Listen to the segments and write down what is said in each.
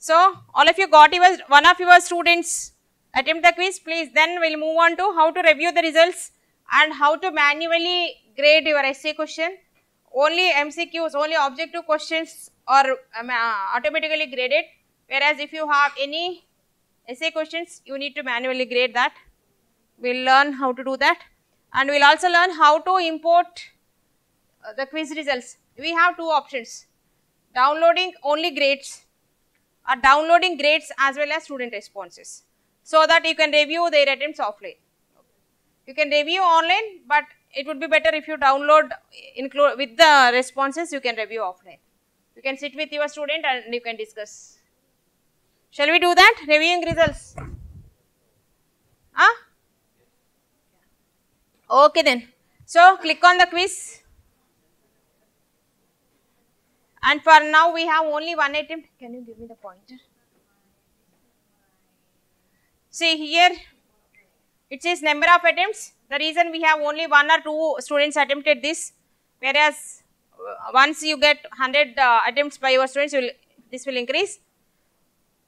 So, all of you got your, one of your students attempt the quiz, please then we will move on to how to review the results and how to manually grade your essay question. Only MCQs, only objective questions are um, uh, automatically graded, whereas if you have any essay questions, you need to manually grade that. We will learn how to do that and we will also learn how to import uh, the quiz results. We have two options, downloading only grades or downloading grades as well as student responses so that you can review their attempts offline. You can review online, but it would be better if you download include with the responses you can review offline. You can sit with your student and you can discuss. Shall we do that? Reviewing results. Huh? Okay then. So click on the quiz. And for now we have only one attempt. Can you give me the pointer? See here it says number of attempts. The reason we have only one or two students attempted this whereas uh, once you get 100 uh, attempts by your students will, this will increase.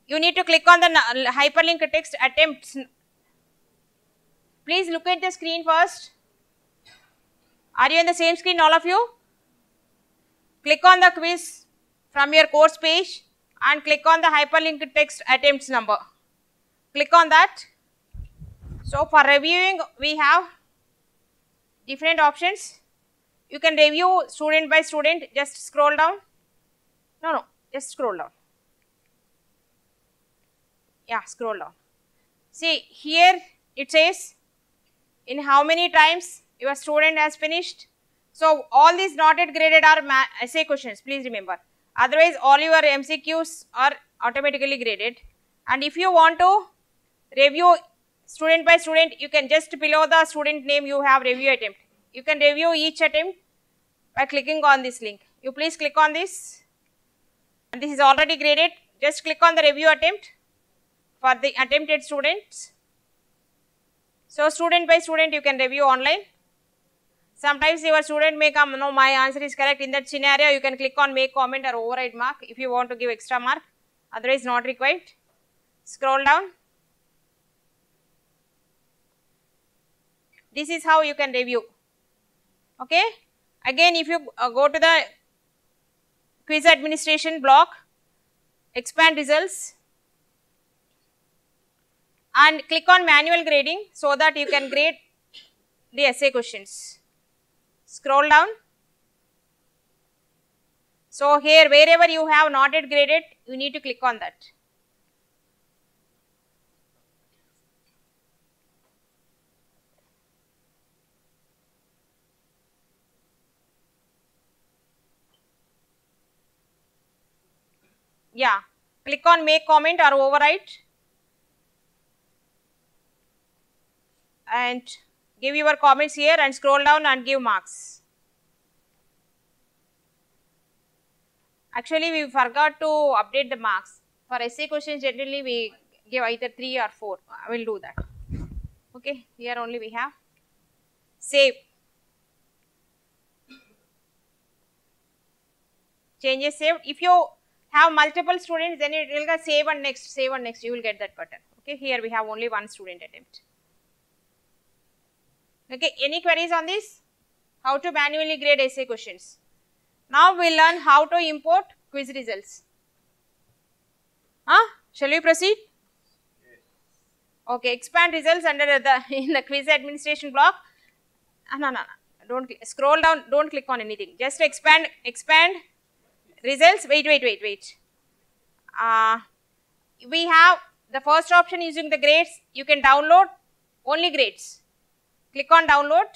You need to click on the hyperlink text attempts. Please look at the screen first. Are you in the same screen all of you? Click on the quiz from your course page and click on the hyperlinked text attempts number. Click on that. So, for reviewing we have different options. You can review student by student, just scroll down. No, no, just scroll down. Yeah, scroll down. See here it says in how many times your student has finished. So, all these not yet graded are essay questions, please remember. Otherwise, all your MCQs are automatically graded. And if you want to review student by student, you can just below the student name you have review attempt. You can review each attempt by clicking on this link. You please click on this and this is already graded. Just click on the review attempt for the attempted students. So, student by student you can review online. Sometimes your student may come, no my answer is correct. In that scenario, you can click on make comment or override mark if you want to give extra mark, otherwise not required. Scroll down. This is how you can review. Okay. Again, if you uh, go to the quiz administration block, expand results and click on manual grading so that you can grade the essay questions. Scroll down. So, here wherever you have not yet graded, you need to click on that. Yeah, click on make comment or overwrite and give your comments here and scroll down and give marks. Actually, we forgot to update the marks. For essay questions, generally we give either 3 or 4. I will do that. Okay, here only we have save. Changes saved. If you have multiple students, then it will get save and next, save and next, you will get that button. Okay, here we have only one student attempt. Okay, any queries on this? How to manually grade essay questions. Now we will learn how to import quiz results. Huh? Shall we proceed? Okay, expand results under the in the quiz administration block. Ah, no, no, no, don't scroll down, don't click on anything. Just expand, expand results. Wait, wait, wait, wait. Uh, we have the first option using the grades. You can download only grades. Click on download.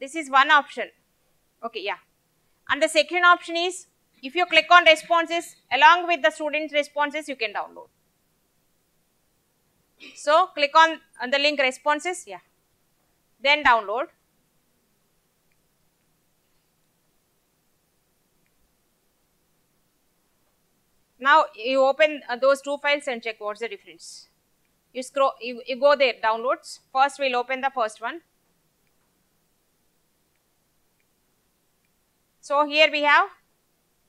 This is one option. Okay, yeah. And the second option is if you click on responses along with the students responses you can download. So, click on, on the link responses, yeah. Then download. Now, you open uh, those two files and check what's the difference. You scroll, you, you go there, downloads. First, we'll open the first one. So, here we have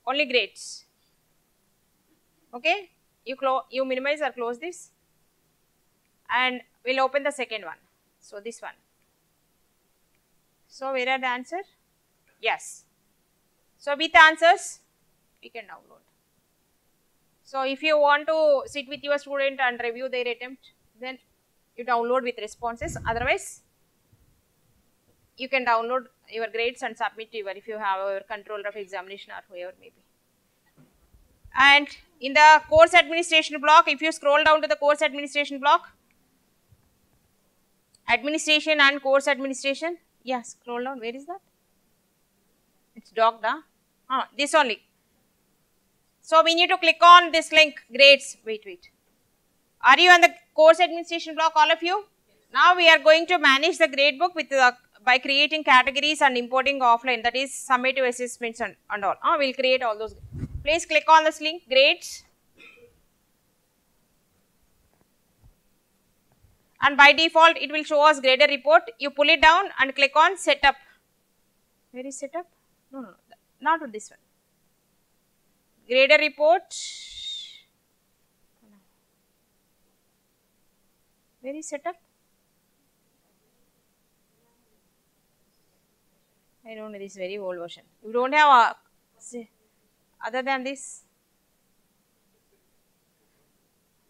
only grades. Okay, you close, you minimize or close this, and we'll open the second one. So this one. So where are the answer? Yes. So with answers, we can download. So if you want to sit with your student and review their attempt, then you download with responses. Otherwise, you can download your grades and submit to your if you have your controller of examination or whoever may be. And in the course administration block, if you scroll down to the course administration block, administration and course administration, yeah, scroll down. Where is that? It's docked, huh? Ah, this only. So we need to click on this link, grades. Wait, wait. Are you on the course administration block, all of you? Now we are going to manage the grade book with the, by creating categories and importing offline, that is summative assessments and, and all. Ah, we'll create all those. Please click on this link, grades. And by default, it will show us grader report. You pull it down and click on setup. Where is setup? No, no, no, not this one. Grader report. Where is setup? I don't know, this very old version. You don't have a, other than this.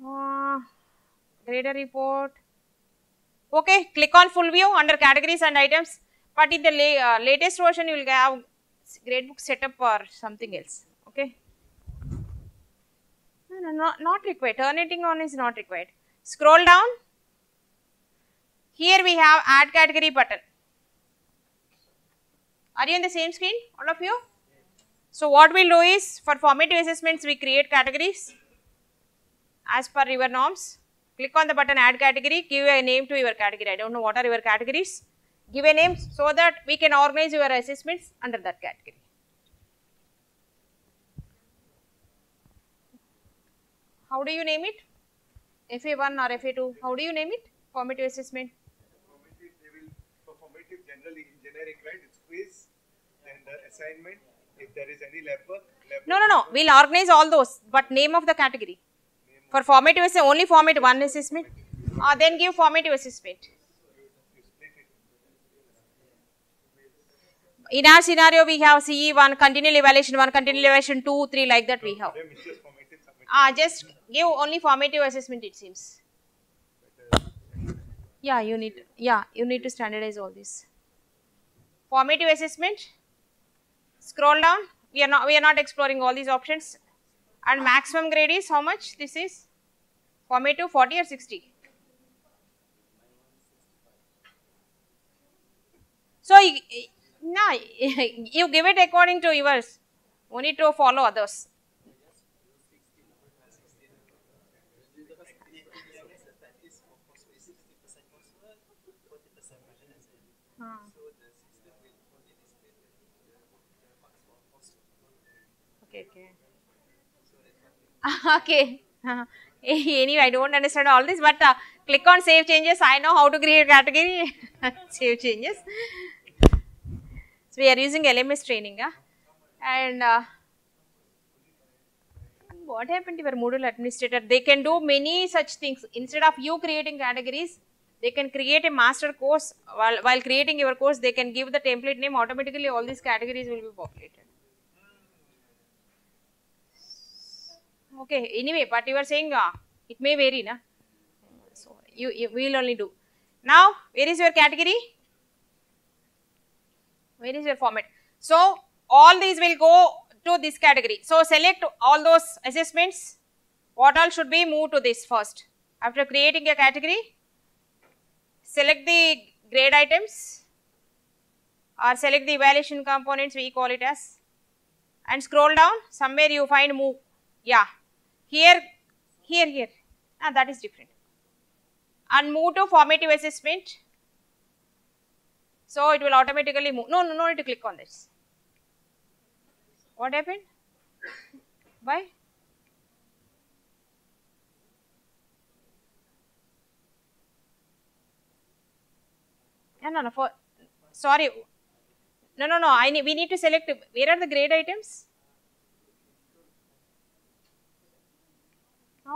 Uh, report. Okay, click on full view under categories and items. But in the la uh, latest version, you will have gradebook setup or something else. Okay. No, no, not, not required. Turning on is not required. Scroll down. Here we have add category button. Are you in the same screen, all of you? So what we'll do is, for formative assessments, we create categories as per your norms. Click on the button add category, give a name to your category. I don't know what are your categories. Give a name so that we can organize your assessments under that category. How do you name it? FA1 or FA2, how do you name it? Formative assessment. Formative, they will, for formative generally in generic, right, it's quiz, then the assignment, if there is any lab work, lab No, no, no. We'll organize all those, but name of the category. For formative assessment, only format one assessment. Uh, then give formative assessment. you split it. In our scenario, we have CE one, continual evaluation one, continual evaluation two, three, like that we have. Them it's just. Ah, just give only formative assessment. It seems. Yeah, you need. Yeah, you need to standardize all this. Formative assessment. Scroll down. We are not. We are not exploring all these options. And maximum grade is how much? This is formative 40 or 60. So, y- y- no, you give it according to yours. You need to follow others. Okay, okay. okay. anyway, I don't understand all this, but uh, click on save changes. I know how to create category. save changes. So we are using LMS training, huh? and uh, what happened to your Moodle administrator? They can do many such things. Instead of you creating categories, they can create a master course. While, while creating your course, they can give the template name. Automatically, all these categories will be populated. Okay, anyway, but you are saying uh, it may vary, na? So, you, you will only do. Now, where is your category? Where is your format? So, all these will go to this category. So, select all those assessments. What all should be moved to this first? After creating a category, select the grade items or select the evaluation components we call it as and scroll down somewhere you find move. Yeah, here, here, here. Ah, that is different. And move to formative assessment. So it will automatically move. No, no, no need to click on this. What happened? Why? No, no, no. For sorry. No, no, no. I need, we need to select. Where are the grade items?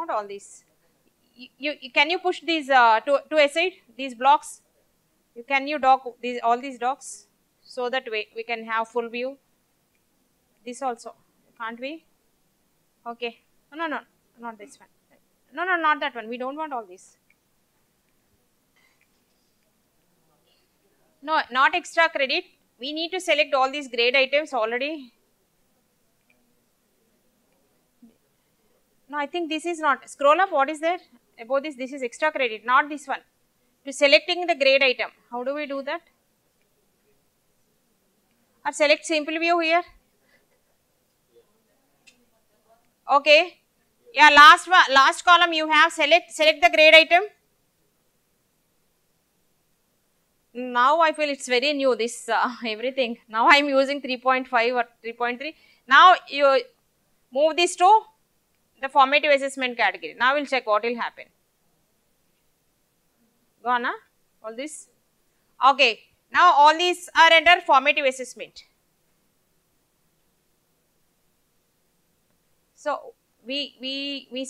Not all these. You, you, can you push these uh, to to aside these blocks? You can you dock these all these docks so that we, we can have full view. This also can't we? Okay. No no no not this one. No no not that one. We don't want all these. No not extra credit. We need to select all these grade items already. No, I think this is not. Scroll up, what is there about this? This is extra credit, not this one. To selecting the grade item, how do we do that? Or select simple view here. Okay. Yeah, last one, last column you have select, select the grade item. Now I feel it's very new, this uh, everything. Now I am using 3.5 or 3.3. Now you move this to the formative assessment category. Now we'll check what will happen. Gone, huh? all this? Okay. Now all these are under formative assessment. So we we we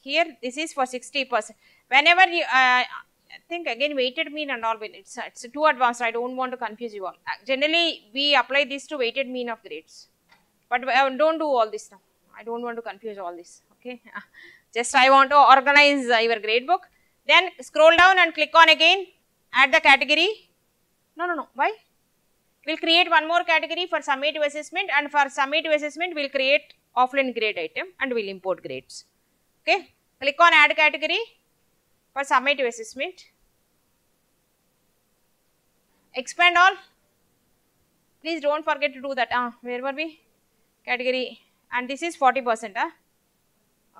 here this is for 60 percent. Whenever you uh, I think again weighted mean and all will it's it's too advanced. I don't want to confuse you all. Uh, generally we apply this to weighted mean of grades, but uh, don't do all this now. I don't want to confuse all this. Okay, just I want to organize uh, your grade book. Then scroll down and click on again. Add the category. No, no, no. Why? We'll create one more category for summative assessment and for summative assessment we'll create offline grade item and we'll import grades. Okay. Click on add category for summative assessment. Expand all. Please don't forget to do that. Ah, where were we? Category and this is 40 percent. Ah.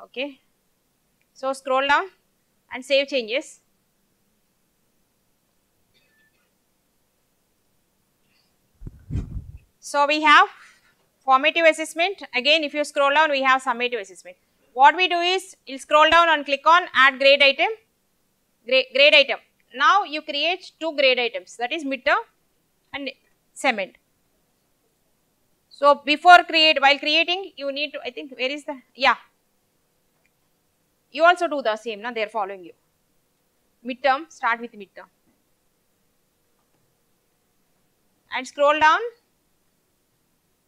Okay. So scroll down and save changes. So we have formative assessment. Again, if you scroll down, we have summative assessment. What we do is, you scroll down and click on add grade item, grade, grade item. Now you create two grade items that is midterm and cement. So before create, while creating, you need to, I think, where is the, yeah. You also do the same, now they are following you. Midterm, start with midterm. And scroll down,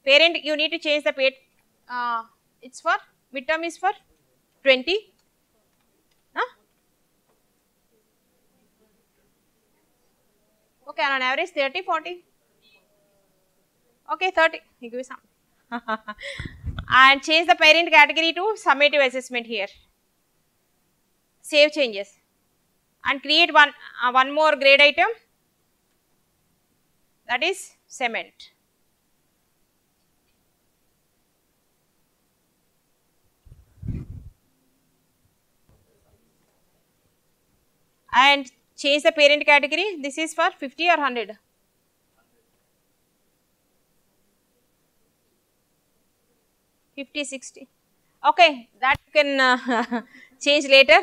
parent you need to change the pay uh, it's for midterm is for 20 huh? okay on average 30 40 okay 30 you give me some. And change the parent category to summative assessment here. Save changes. And create one uh, one more grade item. That is cement. And change the parent category. This is for 50 or 100? Fifty, sixty. Okay, that you can uh, change later.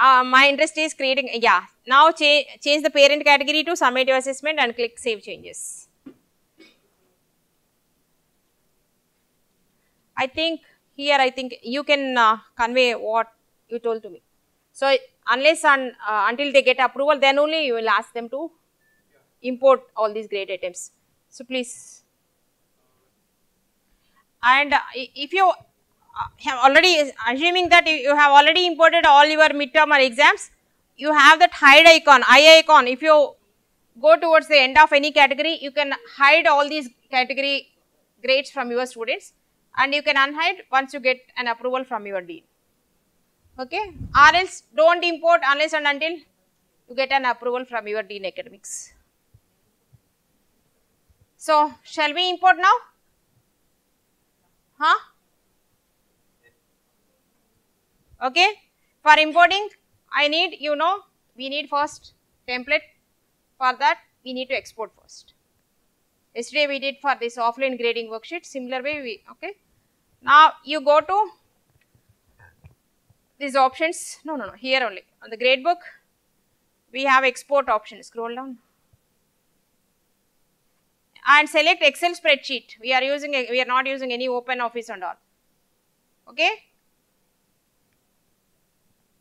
Uh, my interest is creating, yeah. Now cha change the parent category to summative assessment and click save changes. I think here I think you can uh, convey what you told to me. So unless and uh, until they get approval, then only you will ask them to import all these grade items. So please, and uh, if you uh, have already assuming that you have already imported all your midterm or exams, you have that hide icon, eye icon. If you go towards the end of any category, you can hide all these category grades from your students, and you can unhide once you get an approval from your dean. Okay? Or else don't import unless and until you get an approval from your dean academics. So shall we import now huh? Okay. For importing i need you know we need first template. For that we need to export first. Yesterday we did for this offline grading worksheet. Similar way we okay. Now you go to these options. No no no. Here only. On the grade book we have export option scroll down and select excel spreadsheet we are using we are not using any open office and all okay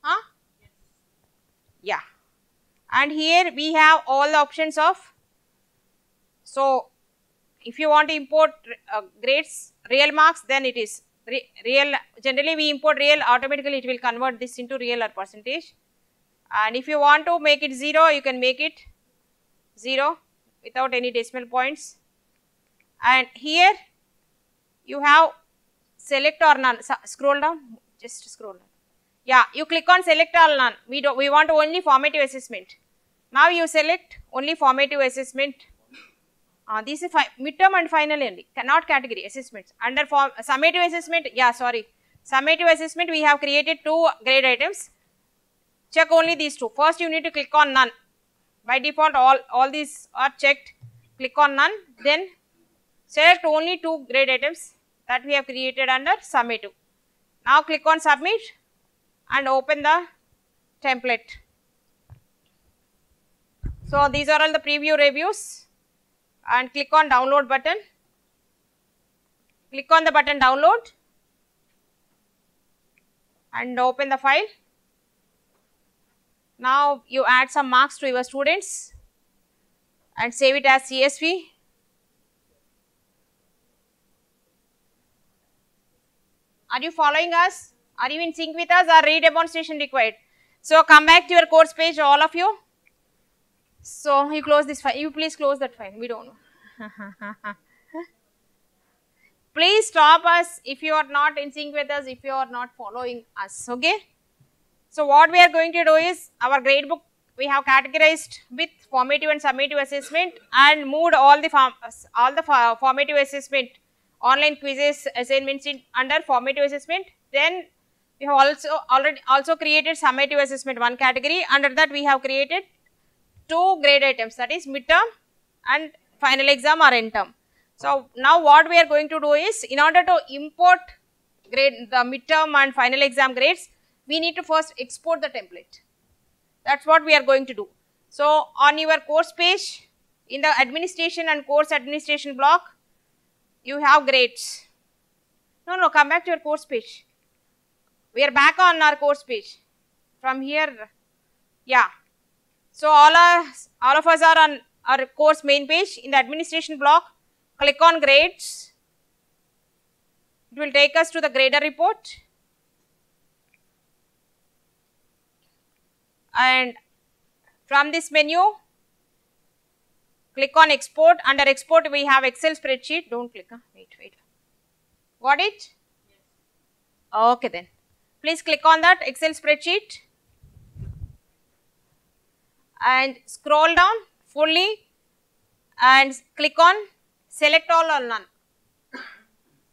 Huh? Yeah. And here we have all the options of, so if you want to import uh, grades, real marks, then it is re real, generally we import real, automatically it will convert this into real or percentage. And if you want to make it 0, you can make it 0 without any decimal points. And here you have select or none, S scroll down, just scroll down. Yeah, you click on select all none, we, do, we want only formative assessment. Now you select only formative assessment uh, this is midterm and final only, not category assessments. Under form, summative assessment, yeah, sorry. Summative assessment, we have created two grade items. Check only these two. First, you need to click on none. By default, all, all these are checked. Click on none. Then, select only two grade items that we have created under summative. Now, click on submit and open the template. So, these are all the preview reviews and click on download button. Click on the button download and open the file. Now you add some marks to your students and save it as CSV. Are you following us? Are you in sync with us or re-demonstration required? So come back to your course page all of you. So you close this file. You please close that file. We don't know. please stop us if you are not in sync with us, if you are not following us. Okay. So what we are going to do is our grade book we have categorized with formative and summative assessment and moved all the form, all the formative assessment online quizzes assignments in under formative assessment. Then we have also already also created summative assessment one category. Under that we have created two grade items that is midterm and final exam or end term. So now what we are going to do is in order to import grade the midterm and final exam grades we need to first export the template. That is what we are going to do. So on your course page in the administration and course administration block you have grades. No, no come back to your course page. We are back on our course page. From here, yeah. So all, us, all of us are on our course main page in the administration block. Click on grades. It will take us to the grader report. And from this menu, click on export. Under export, we have Excel spreadsheet. Don't click. Huh? Wait, wait. Got it? Okay then. Please click on that Excel spreadsheet and scroll down fully and click on select all or none.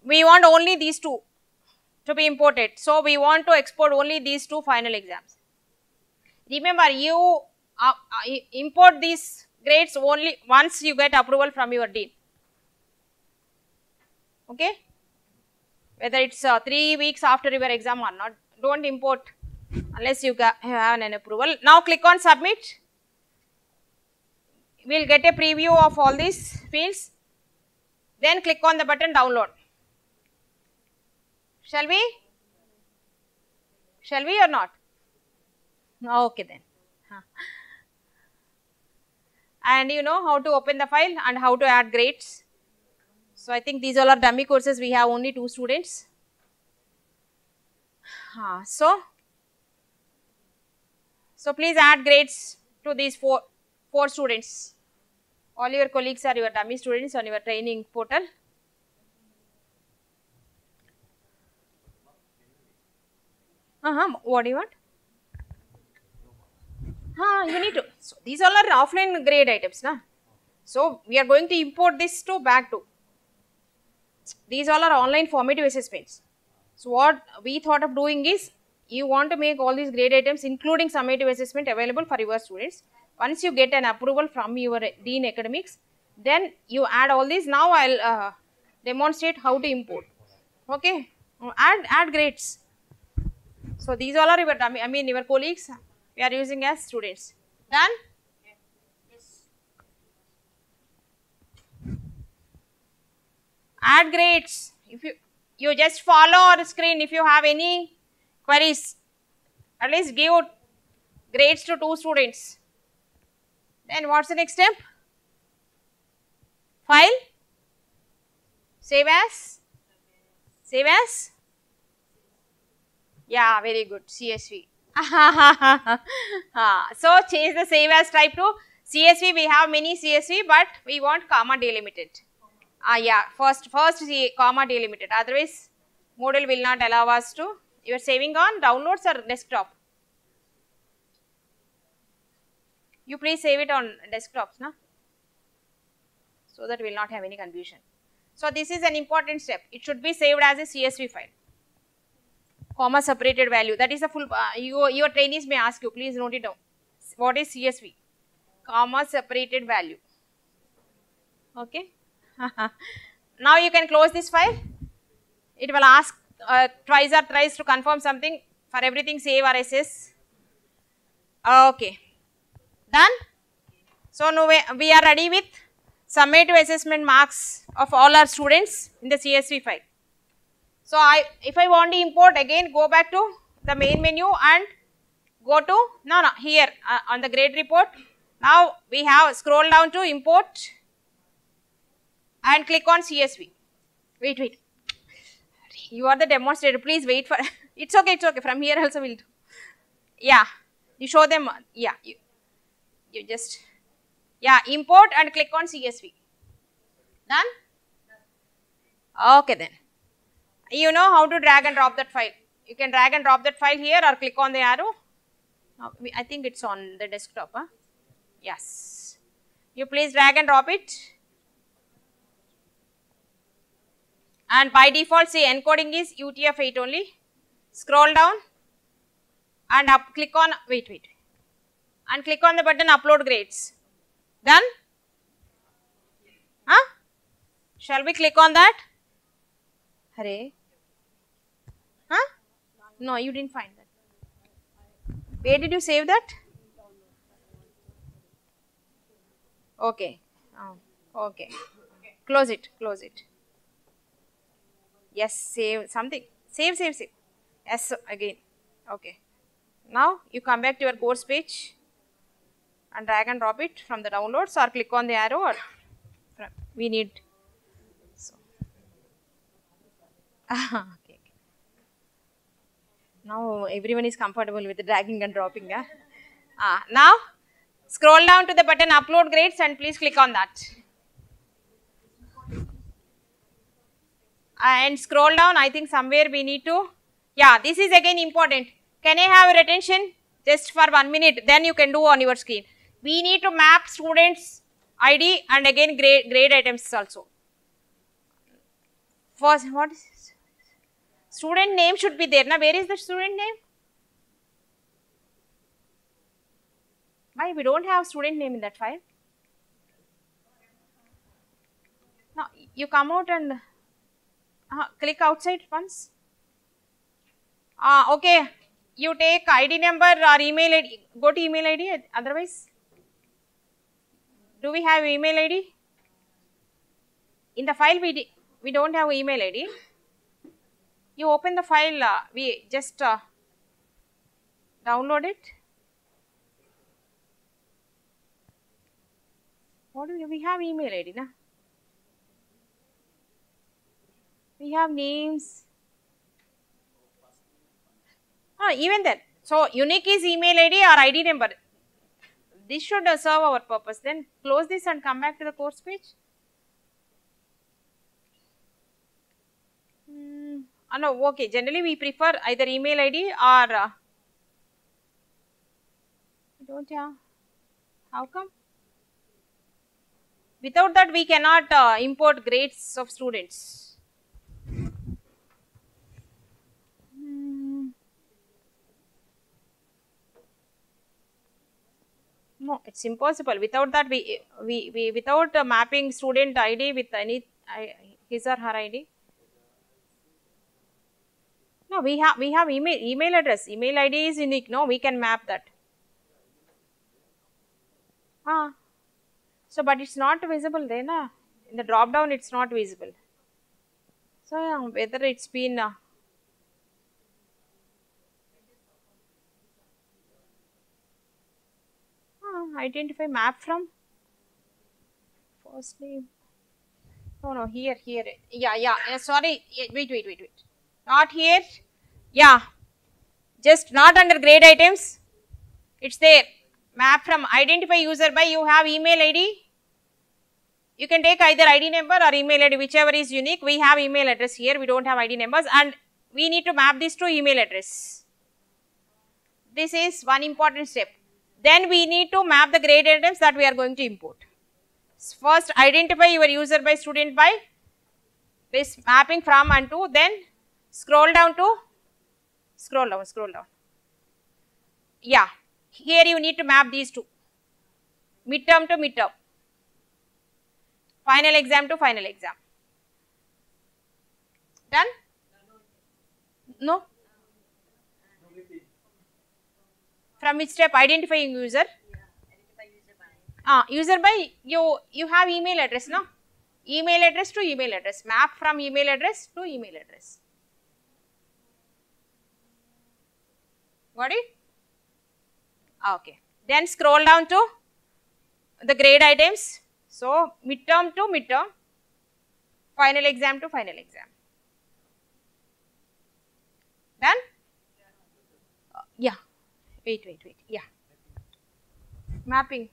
We want only these two to be imported. So, we want to export only these two final exams. Remember you uh, uh, import these grades only once you get approval from your dean. Okay? Whether it is uh, 3 weeks after your exam or not, do not import unless you have an approval. Now click on submit we will get a preview of all these fields. Then click on the button download. Shall we? Shall we or not? Okay then. And you know how to open the file and how to add grades. So I think these all are dummy courses. We have only two students. So, so please add grades to these four four students all your colleagues are your dummy students on your training portal. Uh -huh. What do you want? Huh, you need to. So, these all are offline grade items. Na? So, we are going to import this to back to. These all are online formative assessments. So, what we thought of doing is, you want to make all these grade items including summative assessment available for your students. Once you get an approval from your Dean Academics, then you add all these. Now I'll uh, demonstrate how to import. Okay, add add grades. So these all are your I mean your colleagues. We are using as students. Done. Add grades. If you you just follow our screen. If you have any queries, At least give grades to two students. Then what's the next step? File, save as, save as. Yeah, very good. CSV. Ah, so change the save as type to CSV. We have many CSV, but we want comma delimited. Ah, yeah. First, first C, comma delimited. Otherwise, Moodle will not allow us to. You are saving on downloads or desktop. You please save it on desktops, na? So that we will not have any confusion. So this is an important step. It should be saved as a CSV file comma separated value. That is the full uh, your, your trainees may ask you please note it down. What is csv comma separated value. Okay? Now you can close this file. It will ask uh, twice or thrice to confirm something for everything save or ss okay. Done? So now we, we are ready with summative assessment marks of all our students in the csv file so, I if I want to import again go back to the main menu and go to no no here uh, on the grade report. Now, we have scroll down to import and click on CSV. Wait, wait. You are the demonstrator. Please wait for it's okay, it's okay. From here also we'll do. Yeah, you show them. Yeah, you, you just yeah import and click on CSV. Done? Okay then you know how to drag and drop that file. You can drag and drop that file here or click on the arrow. I think it's on the desktop. Huh? Yes. You please drag and drop it. And by default, say encoding is UTF-8 only. Scroll down and up, click on, wait, wait, and click on the button upload grades. Done? Huh? Shall we click on that? Hare. No, you didn't find that. Where did you save that? Okay. Oh, okay. Close it. Close it. Yes, save something. Save, save, save. Yes, again. Okay. Now you come back to your course page and drag and drop it from the downloads or click on the arrow or we need so okay. Ah, Now everyone is comfortable with dragging and dropping. Yeah? Ah, now scroll down to the button upload grades and please click on that. And scroll down, I think somewhere we need to, yeah, this is again important. Can I have retention just for one minute? Then you can do on your screen. We need to map students ID and again grade, grade items also. First, what is? Student name should be there. Now, where is the student name? Why we don't have student name in that file? Now, you come out and uh, click outside once. Ah, okay. You take ID number or email ID. Go to email ID. Otherwise, do we have email ID? In the file, we we don't have email ID you open the file, uh, we just uh, download it. What do we, we have email ID, na? We have names. Ah, even then. So, unique is email ID or ID number. This should serve our purpose. Then close this and come back to the course page. Hmm. Uh, no, okay. Generally, we prefer either email ID or uh, don't have. How come? Without that, we cannot uh, import grades of students. Hmm. No, it's impossible. Without that, we we, we without mapping student ID with any his or her ID no, we have we have email email address. Email ID is unique. No, we can map that. Ah, so but it's not visible there, na? In the drop down, it's not visible. So yeah, whether it's been. Uh, ah, identify map from first name Oh no here here yeah yeah, yeah sorry wait wait wait wait not here. Yeah. Just not under grade items. It's there. Map from identify user by you have email ID. You can take either ID number or email ID, whichever is unique. We have email address here. We don't have ID numbers, and we need to map this to email address. This is one important step. Then we need to map the grade items that we are going to import. First, identify your user by student by this mapping from and to. Then scroll down to scroll down, scroll down. Yeah, here you need to map these two midterm to midterm, final exam to final exam. Done? No? From which step? Identifying user. Ah, user by you you have email address, no? Email address to email address. Map from email address to email address. Got it? Ah, Okay. Then scroll down to the grade items. So midterm to midterm, final exam to final exam. Done? Uh, yeah. Wait, wait, wait. Yeah. Mapping.